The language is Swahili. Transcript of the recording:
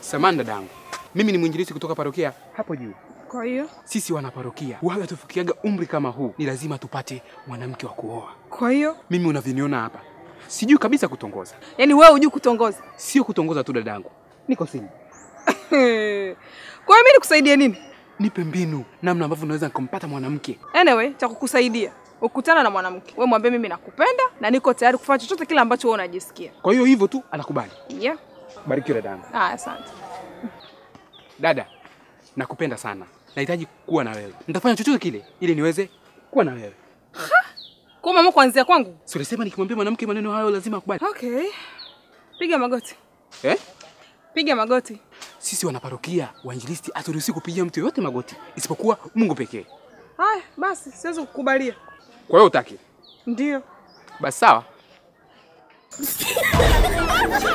Samahani dadangu, mimi ni mwinjilisi kutoka parokia hapo juu. Kwa hiyo Sisi wanaparokia waga tufikiaga umri kama huu, ni lazima tupate mwanamke wa kuoa. kwa hiyo Mimi unavyoniona hapa, sijui kabisa kutongoza. Yaani wewe hujui kutongoza? Sio kutongoza tu dadangu, niko simu. Kwa hiyo mimi nikusaidie nini? Nipe mbinu namna ambavyo naweza nikampata mwanamke. Anyway, cha kukusaidia ukutana na mwanamke, wewe mwambie mimi nakupenda na niko tayari kufanya chochote kile ambacho wewe unajisikia. Kwa hiyo hivyo tu anakubali. Yeah. Barikiwe dadangu. Ah, asante. Dada, nakupenda sana, nahitaji kuwa na wewe. Nitafanya chochote kile ili niweze kuwa na wewe. Kwa mama kuanzia kwangu. Si ulisema nikimwambia mwanamke maneno hayo lazima akubali? Okay. Piga magoti. Eh? Piga magoti. Sisi wanaparokia wainjilisti haturuhusi kupigia mtu yoyote magoti isipokuwa Mungu pekee. Haya, basi siwezi kukubalia. Kwa hiyo utaki? Ndio. Basi sawa.